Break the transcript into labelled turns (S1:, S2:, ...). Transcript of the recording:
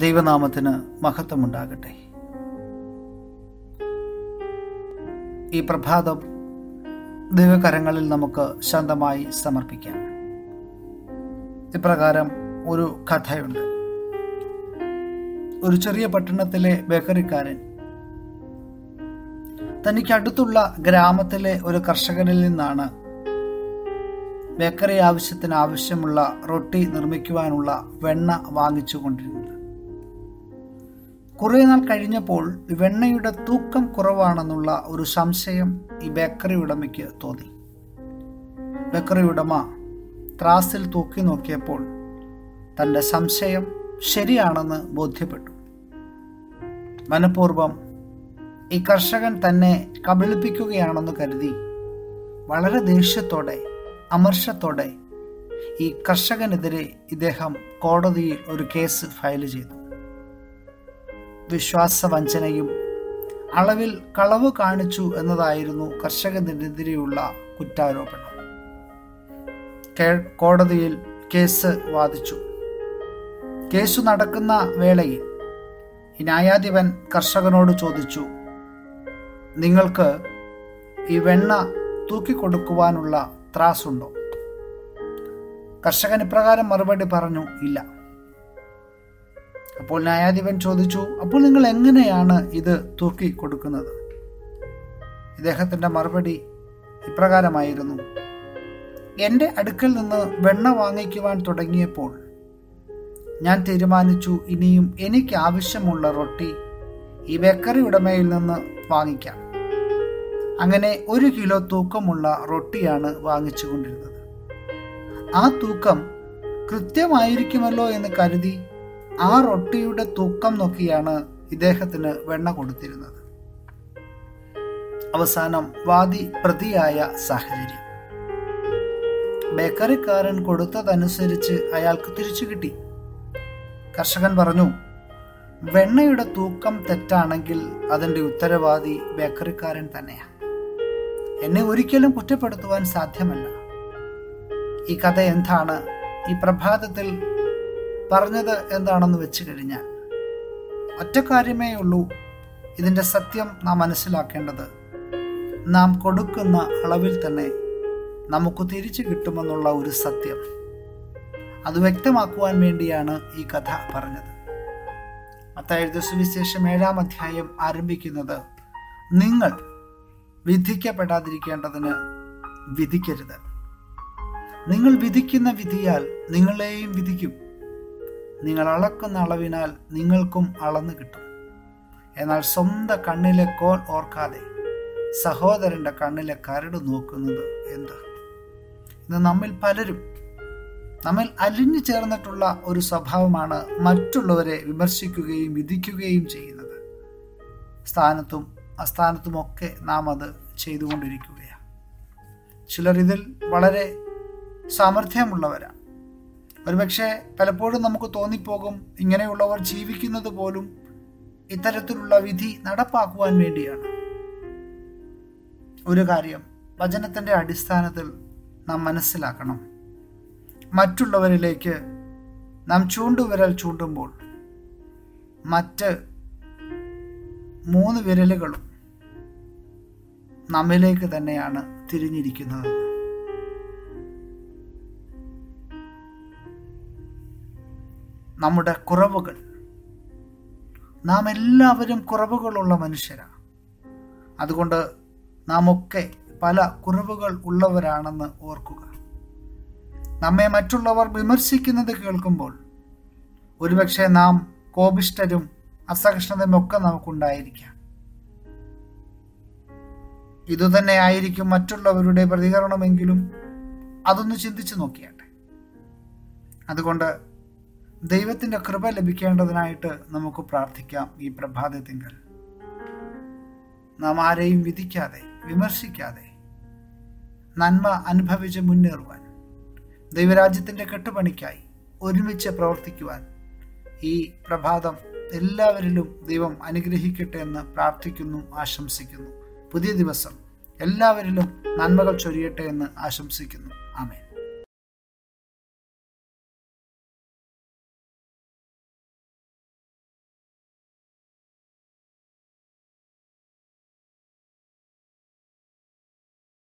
S1: ദൈവനാമത്തിന് മഹത്വമുണ്ടാകട്ടെ. ഈ പ്രഭാതം ദൈവകരങ്ങളിൽ നമുക്ക് ശാന്തമായി സമർപ്പിക്കാം. ഇപ്രകാരം ഒരു കഥയുണ്ട്. ഒരു ചെറിയ പട്ടണത്തിലെ ബേക്കറിക്കാരൻ തനിക്കടുത്തുള്ള ഗ്രാമത്തിലെ ഒരു കർഷകനിൽ നിന്നാണ് ബേക്കറി ആവശ്യത്തിന് ആവശ്യമുള്ള റൊട്ടി നിർമ്മിക്കുവാനുള്ള വെണ്ണ വാങ്ങിച്ചു കൊണ്ടിരുന്നത് കുറെ നാൾ കഴിഞ്ഞപ്പോൾ വെണ്ണയുടെ തൂക്കം കുറവാണെന്നുള്ള ഒരു സംശയം ഈ ബേക്കറി ഉടമയ്ക്ക് തോന്നി. ബേക്കറി ഉടമ ത്രാസിൽ തൂക്കി നോക്കിയപ്പോൾ തന്റെ സംശയം ശരിയാണെന്ന് ബോധ്യപ്പെട്ടു. മനഃപൂർവം ഈ കർഷകൻ തന്നെ കബളിപ്പിക്കുകയാണെന്ന് കരുതി വളരെ ദേഷ്യത്തോടെ അമർഷത്തോടെ ഈ കർഷകനെതിരെ ഇദ്ദേഹം കോടതിയിൽ ഒരു കേസ് ഫയൽ ചെയ്തു. വിശ്വാസവഞ്ചനയും അളവിൽ കളവ് കാണിച്ചു എന്നതായിരുന്നു കർഷകനെതിരെയുള്ള കുറ്റാരോപണം. കോടതിയിൽ കേസ് വാദിച്ചു. കേസ് നടക്കുന്ന വേളയിൽ ന്യായാധിപൻ കർഷകനോട് ചോദിച്ചു നിങ്ങൾക്ക് ഈ വെണ്ണ തൂക്കിക്കൊടുക്കുവാനുള്ള ത്രാസുണ്ടോ? കർഷകൻ ഇപ്രകാരം മറുപടി പറഞ്ഞു ഇല്ല. അപ്പോൾ ന്യായാധിപൻ ചോദിച്ചു അപ്പോൾ നിങ്ങൾ എങ്ങനെയാണ് ഇത് തൂക്കി കൊടുക്കുന്നത്? ഇദ്ദേഹത്തിന്റെ മറുപടി ഇപ്രകാരമായിരുന്നു എന്റെ അടുക്കൽ നിന്ന് വെണ്ണ വാങ്ങിക്കുവാൻ തുടങ്ങിയപ്പോൾ ഞാൻ തീരുമാനിച്ചു ഇനിയും എനിക്ക് ആവശ്യമുള്ള റൊട്ടി ഈ ബേക്കറി ഉടമയിൽ നിന്ന് വാങ്ങിക്കാം. അങ്ങനെ ഒരു കിലോ തൂക്കമുള്ള റൊട്ടിയാണ് വാങ്ങിച്ചുകൊണ്ടിരുന്നത്. ആ തൂക്കം കൃത്യമായിരിക്കുമല്ലോ എന്ന് കരുതി ആ റൊട്ടിയുടെ തൂക്കം നോക്കിയാണ് ഇദ്ദേഹത്തിന് വെണ്ണ കൊടുത്തിരുന്നത്. അവസാനം വാദി പ്രതിയായ സാഹചര്യം ബേക്കറിക്കാരൻ കൊടുത്തതനുസരിച്ച് അയാൾക്ക് തിരിച്ചു കിട്ടി. കർഷകൻ പറഞ്ഞു വെണ്ണയുടെ തൂക്കം തെറ്റാണെങ്കിൽ അതിന്റെ ഉത്തരവാദി ബേക്കറിക്കാരൻ തന്നെയാണ് എന്നെ ഒരിക്കലും കുറ്റപ്പെടുത്തുവാൻ സാധ്യമല്ല. ഈ കഥ എന്താണ്? ഈ പ്രഭാതത്തിൽ പറഞ്ഞത് എന്താണെന്ന് വെച്ച് കഴിഞ്ഞാൽ ഒറ്റ കാര്യമേ ഉള്ളൂ. ഇതിന്റെ സത്യം നാം മനസ്സിലാക്കേണ്ടത്. നാം കൊടുക്കുന്ന അളവിൽ തന്നെ നമുക്ക് തിരിച്ചു കിട്ടുമെന്നുള്ള ഒരു സത്യം. അത് വ്യക്തമാക്കുവാൻ വേണ്ടിയാണ് ഈ കഥ പറഞ്ഞത്. അത്തായത് സുവിശേഷം ഏഴാം അധ്യായം ആരംഭിക്കുന്നത് നിങ്ങൾ വിധിക്കപ്പെടാതിരിക്കേണ്ടതിന് വിധിക്കരുത്. നിങ്ങൾ വിധിക്കുന്ന വിധിയാൽ നിങ്ങളെയും വിധിക്കും. നിങ്ങൾ അളക്കുന്ന അളവിനാൽ നിങ്ങൾക്കും അളന്നു കിട്ടും. എന്നാൽ സ്വന്തം കണ്ണിലെ കോൽ ഓർക്കാതെ സഹോദരന്റെ കണ്ണിലെ കരട് നോക്കുന്നത് എന്ത്? ഇന്ന് നമ്മിൽ പലരും നമ്മിൽ അലിഞ്ഞു ചേർന്നിട്ടുള്ള ഒരു സ്വഭാവമാണ് മറ്റുള്ളവരെ വിമർശിക്കുകയും വിധിക്കുകയും ചെയ്യുന്നത്. സ്ഥാനത്തും അസ്ഥാനത്തുമൊക്കെ നാം അത് ചെയ്തുകൊണ്ടിരിക്കുകയാണ്. ചിലർ ഇതിൽ വളരെ സാമർഥ്യമുള്ളവരാണ്. ഒരുപക്ഷെ പലപ്പോഴും നമുക്ക് തോന്നിപ്പോകും ഇങ്ങനെയുള്ളവർ ജീവിക്കുന്നത് പോലും ഇത്തരത്തിലുള്ള വിധി നടപ്പാക്കുവാൻ വേണ്ടിയാണ്. ഒരു കാര്യം വചനത്തിന്റെ അടിസ്ഥാനത്തിൽ നാം മനസ്സിലാക്കണം. മറ്റുള്ളവരിലേക്ക് നാം ചൂണ്ടുവിരൽ ചൂണ്ടുമ്പോൾ മറ്റ് മൂന്ന് വിരലുകളും നമ്മിലേക്ക് തന്നെയാണ് തിരിഞ്ഞിരിക്കുന്നത്. നമ്മുടെ കുറവുകൾ. നാം എല്ലാവരും കുറവുകളുള്ള മനുഷ്യരാണ് അതുകൊണ്ട് നാം ഒക്കെ പല കുറവുകൾ ഉള്ളവരാണെന്ന് ഓർക്കുക. നമ്മെ മറ്റുള്ളവർ വിമർശിക്കുന്നത് കേൾക്കുമ്പോൾ ഒരുപക്ഷെ നാം കോപിഷ്ടരും അസഹിഷ്ണുതയും ഒക്കെ നമുക്കുണ്ടായിരിക്കാം. ഇതുതന്നെ ആയിരിക്കും മറ്റുള്ളവരുടെ പ്രതികരണമെങ്കിലും അതൊന്ന് ചിന്തിച്ചു നോക്കിയാട്ടെ. അതുകൊണ്ട് ദൈവത്തിന്റെ കൃപ ലഭിക്കേണ്ടതിനായിട്ട് നമുക്ക് പ്രാർത്ഥിക്കാം ഈ പ്രഭാതത്തിങ്കൽ. നാം ആരെയും വിധിക്കാതെ വിമർശിക്കാതെ നന്മ അനുഭവിച്ച് മുന്നേറുവാൻ ദൈവരാജ്യത്തിന്റെ കെട്ടുപണിക്കായി ഒരുമിച്ച് പ്രവർത്തിക്കുവാൻ ഈ പ്രഭാതം എല്ലാവരിലും ദൈവം അനുഗ്രഹിക്കട്ടെ എന്ന് പ്രാർത്ഥിക്കുന്നു ആശംസിക്കുന്നു. പുതിയ ദിവസം എല്ലാവരിലും നന്മകൾ ചൊരിയട്ടെ എന്ന് ആശംസിക്കുന്നു. ആമേൻ.